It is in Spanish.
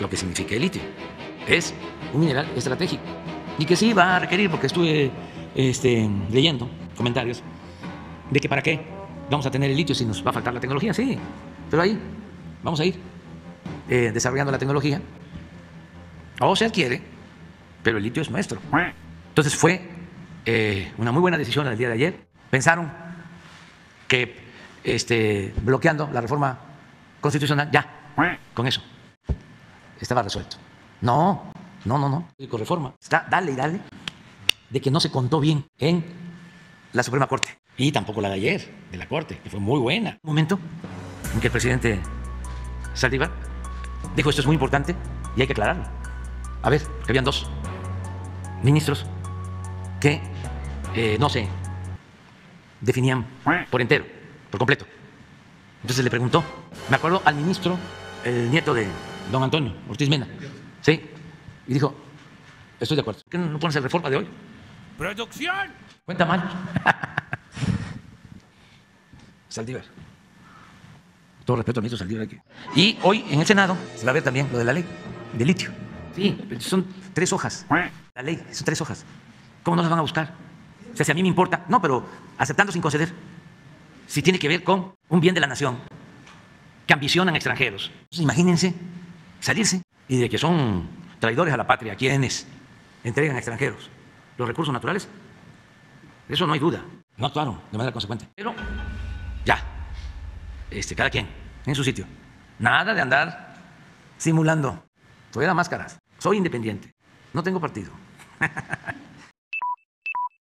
lo que significa el litio. Es un mineral estratégico y que sí va a requerir, porque estuve este, leyendo comentarios, de que para qué vamos a tener el litio si nos va a faltar la tecnología. Sí, pero ahí vamos a ir eh, desarrollando la tecnología. O se adquiere, pero el litio es nuestro. Entonces fue eh, una muy buena decisión el día de ayer. Pensaron que este, bloqueando la reforma constitucional, ya, con eso, estaba resuelto. No, no, no, no. Con reforma. Está, dale y dale, de que no se contó bien en la Suprema Corte. Y tampoco la de ayer, de la Corte, que fue muy buena. Un momento en que el presidente Saldívar dijo esto es muy importante y hay que aclararlo. A ver, que habían dos ministros que eh, no se definían por entero, por completo. Entonces le preguntó, me acuerdo al ministro, el nieto de don Antonio Ortiz Mena, ¿sí? Y dijo, estoy de acuerdo. ¿Por qué no pones el reforma de hoy? ¡Producción! Cuenta mal. Saldívar. Todo respeto al ministro Saldívar aquí. Y hoy en el Senado se va a ver también lo de la ley de litio. Sí, son tres hojas. La ley, son tres hojas. ¿Cómo no las van a buscar? O sea, si a mí me importa, no, pero aceptando sin conceder. Si tiene que ver con un bien de la nación, que ambicionan extranjeros. Entonces, imagínense salirse y de que son traidores a la patria quienes entregan a extranjeros los recursos naturales. Eso no hay duda. No actuaron de manera consecuente. Pero ya, este, cada quien en su sitio. Nada de andar simulando. Fuera máscaras. Soy independiente. No tengo partido.